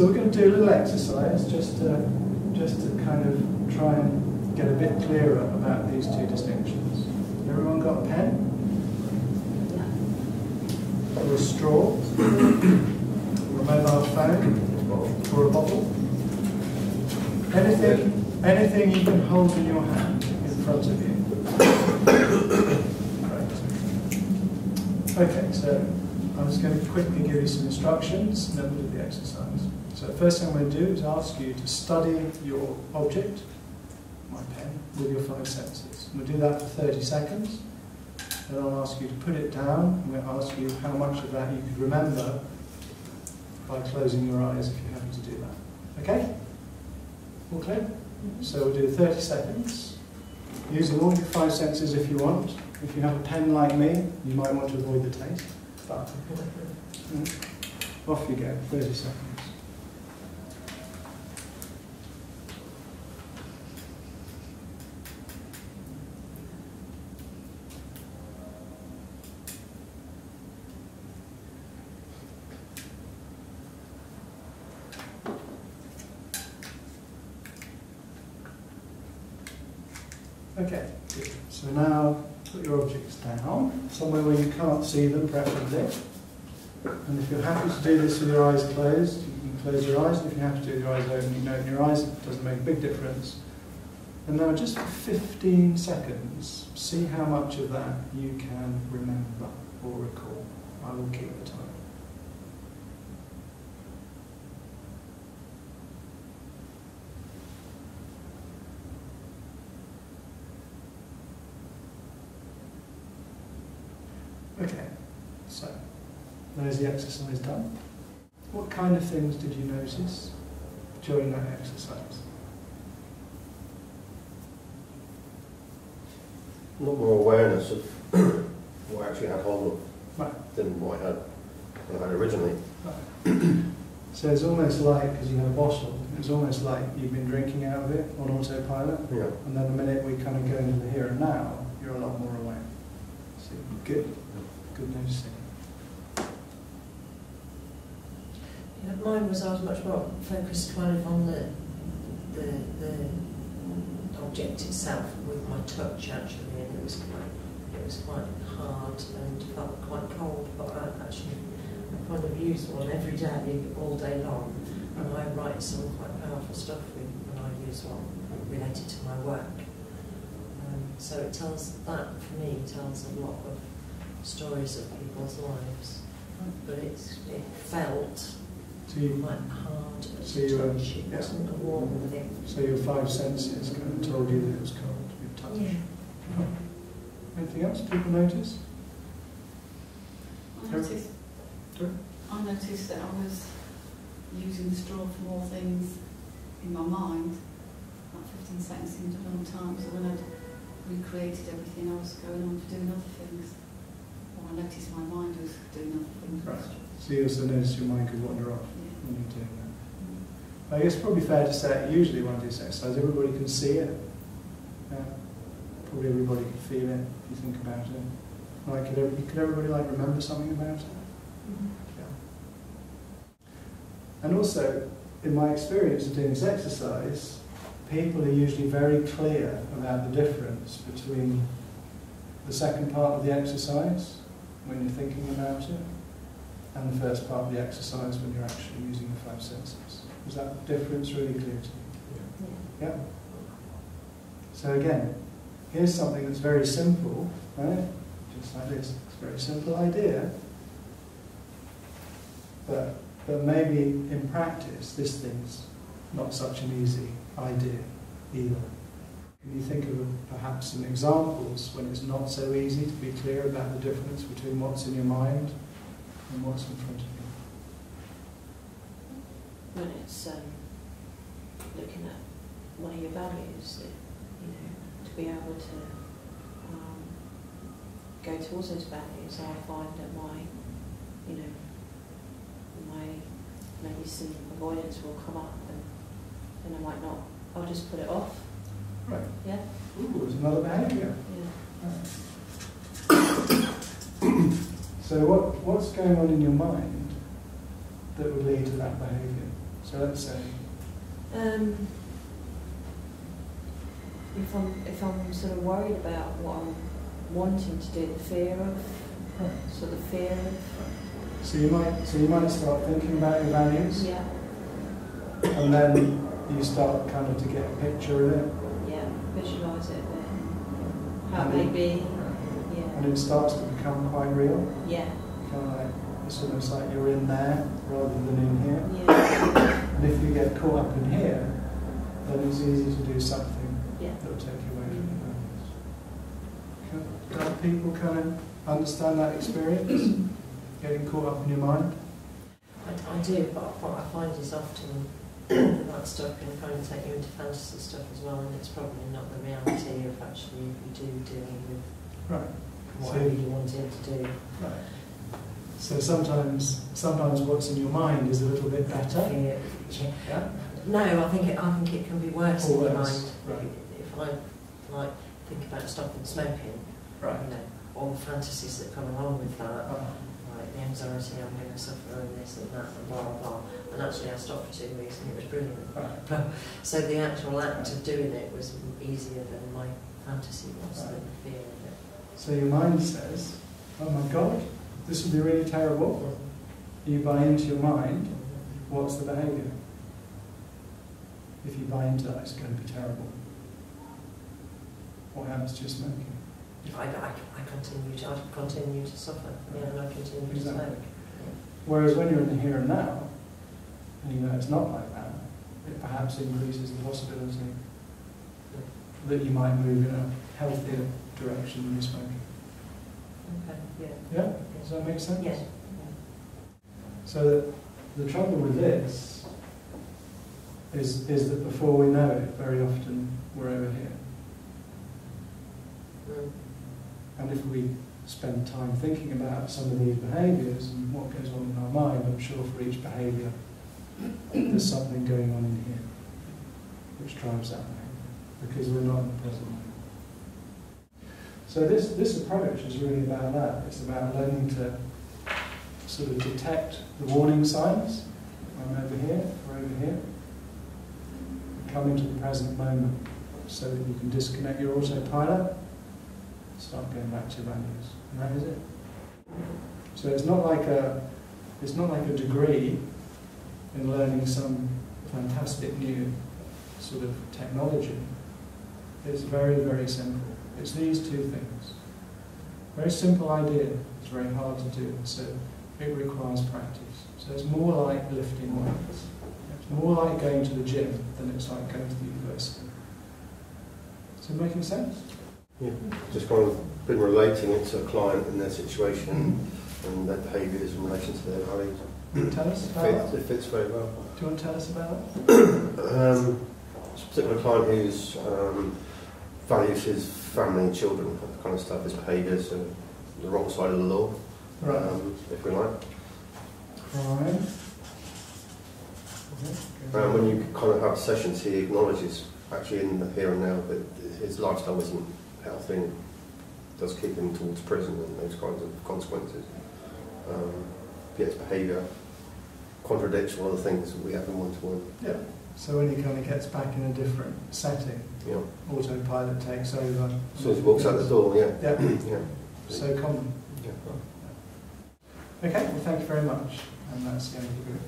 So we're going to do a little exercise just to, just to kind of try and get a bit clearer about these two distinctions. Everyone got a pen? Or a straw? or a mobile phone? Or a bottle? Anything, anything you can hold in your hand in front of you. Great. Okay, so I'm just going to quickly give you some instructions and then we'll do the exercise. So the first thing I'm going to do is ask you to study your object, my pen, with your five senses. We'll do that for 30 seconds. Then I'll ask you to put it down. I'm going to ask you how much of that you could remember by closing your eyes if you happen to do that. Okay? All clear? So we'll do 30 seconds, using all your five senses if you want. If you have a pen like me, you might want to avoid the taste. But mm, off you go, 30 seconds. Okay. So now put your objects down, somewhere where you can't see them, preferably. And if you're happy to do this with your eyes closed, you can close your eyes. If you're happy to do with your eyes open, you can open your eyes. It doesn't make a big difference. And now just for 15 seconds, see how much of that you can remember or recall. I will keep the time. Okay, so there's the exercise done. What kind of things did you notice during that exercise? A lot more awareness of what I actually had hold of Right. than what I had, what I had originally. So it's almost like, because you had a bottle, it's almost like you've been drinking out of it on autopilot, Yeah. and then the minute we kind of go into the here and now, you're a lot more aware. So good, good noticing. Yeah, mine was I was much more focused kind of on the the, the object itself with my touch actually, and it was quite it was quite hard and felt quite cold. But I actually I kind of use one every day, all day long, and I write some quite powerful stuff with, when I use one related to my work. Um, so it tells that for me tells a lot of stories of people's lives, but it's it felt So, you, quite hard to So you, um, touch. It yeah. wasn't a warm thing. so your five senses kind of told you that it was cold with touch. Anything else people notice? I noticed, I noticed that I was using the straw for more things in my mind. Like 15 seconds seemed a long time, so when I'd recreated everything, I was going on to doing other things. I noticed my mind was doing other things. Right. So you also notice your mind could wander off Yeah. when you're doing that. I guess it's probably fair to say, usually when I do this exercise, everybody can see it. Yeah. Probably everybody can feel it if you think about it. Like, could, every, could everybody like remember something about it? Mm-hmm. Yeah. And also, in my experience of doing this exercise, people are usually very clear about the difference between the second part of the exercise, when you're thinking about it, and the first part of the exercise when you're actually using the five senses. Is that difference really clear to you? Yeah. So again, here's something that's very simple, right? Just like this. It's a very simple idea. But, but maybe in practice, this thing's not such an easy idea either. Can you think of perhaps some examples when it's not so easy to be clear about the difference between what's in your mind and what's in front of you? When it's um, looking at one of your values, you know, to be able to um, go towards those values, I find that my, you know, my maybe some avoidance will come up and then I might not, I'll just put it off. Right. Yeah? Ooh, there's another behaviour. Yeah. So what, what's going on in your mind that would lead to that behaviour? So let's say, Um, if I'm if I'm sort of worried about what I'm wanting to do, the fear of sort of fear of so you might, so you might start thinking about your values, yeah and then you start kind of to get a picture of it, yeah visualise it there, how And it may it- be and it starts to become quite real. yeah Kind of like, it's almost like you're in there rather than in here. yeah And if you get caught up in here, then it's easy to do something yeah that will take you away from mm-hmm. your values. Can, can people kind of understand that experience? Getting caught up in your mind? I, I do but what I find is often that stuff can kind of take you into fantasy stuff as well and it's probably not the reality of actually you do dealing with Right. whatever you want it to do Right. So sometimes, sometimes what's in your mind is a little bit better. Yeah. Yeah. No, I think it, I think it can be worse in your mind. right. If I like think about stopping smoking, Right. you know, all the fantasies that come along with that, Uh, the anxiety I'm going to suffer and this and that and blah blah blah. And actually, I stopped for two weeks and it was brilliant. right. So the actual act of doing it was easier than my fantasy was, Right. than the fear of it. So your mind says, oh my God, this will be really terrible. You buy into your mind, what's the behaviour? If you buy into that, it's going to be terrible. What happens to your smoking? I, I, I continue to I continue to suffer. Yeah, and I continue to Exactly. smoke. Whereas when you're in the here and now, and you know it's not like that, it perhaps increases the possibility that you might move in a healthier direction than you're smoking. Okay. Yeah. Yeah? Does that make sense? Yes. So that the trouble with this is, is that before we know it, very often we're over here. Mm. And if we spend time thinking about some of these behaviours and what goes on in our mind, I'm sure for each behaviour there's something going on in here which drives that behaviour because we're not in the present moment. So this, this approach is really about that. It's about learning to sort of detect the warning signs. I'm over here, we're over here. Come into the present moment so that you can disconnect your autopilot start going back to your values. And that is it. So it's not like a it's not like a degree in learning some fantastic new sort of technology. It's very, very simple. It's these two things. Very simple idea. It's very hard to do. So it requires practice. So it's more like lifting weights. It's more like going to the gym than it's like going to the university. Is it making sense? Yeah, just kind of been relating it to a client and their situation and their behaviours in relation to their values. Tell us It fits, it fits very well. Do you want to tell us about it? Um, this particular client who's um, values his family and children, that kind of stuff, his behaviours, and the wrong side of the law, um, if we like. Crime. Um, when you kind of have sessions, he acknowledges actually in the here and now that his lifestyle isn't healthy and does keep him towards prison and those kinds of consequences. Um, behaviour contradicts one of the things that we have in one-to-one. Yeah. So when he kind of gets back in a different setting, know, autopilot takes over. as soon as he walks out the door, yeah. Yeah. yeah. So common. yeah. Okay, well thank you very much. And that's the end of the group.